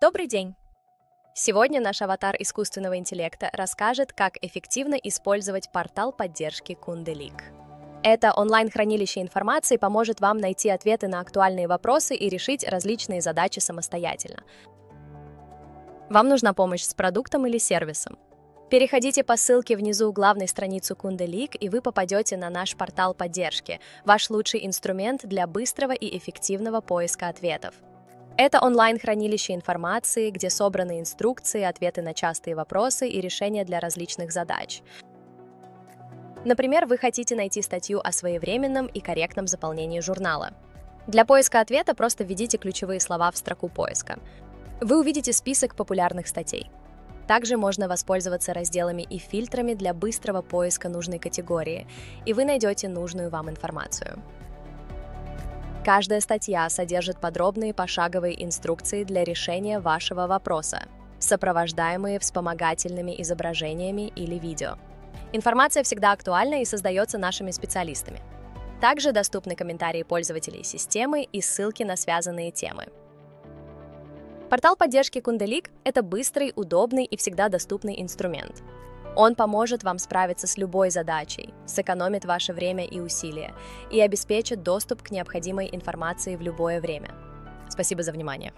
Добрый день! Сегодня наш аватар искусственного интеллекта расскажет, как эффективно использовать портал поддержки Кунделик. Это онлайн-хранилище информации поможет вам найти ответы на актуальные вопросы и решить различные задачи самостоятельно. Вам нужна помощь с продуктом или сервисом? Переходите по ссылке внизу главной страницу Кунделик, и вы попадете на наш портал поддержки, ваш лучший инструмент для быстрого и эффективного поиска ответов. Это онлайн-хранилище информации, где собраны инструкции, ответы на частые вопросы и решения для различных задач. Например, вы хотите найти статью о своевременном и корректном заполнении журнала. Для поиска ответа просто введите ключевые слова в строку поиска. Вы увидите список популярных статей. Также можно воспользоваться разделами и фильтрами для быстрого поиска нужной категории, и вы найдете нужную вам информацию. Каждая статья содержит подробные пошаговые инструкции для решения вашего вопроса, сопровождаемые вспомогательными изображениями или видео. Информация всегда актуальна и создается нашими специалистами. Также доступны комментарии пользователей системы и ссылки на связанные темы. Портал поддержки Кунделик – это быстрый, удобный и всегда доступный инструмент. Он поможет вам справиться с любой задачей, сэкономит ваше время и усилия и обеспечит доступ к необходимой информации в любое время. Спасибо за внимание.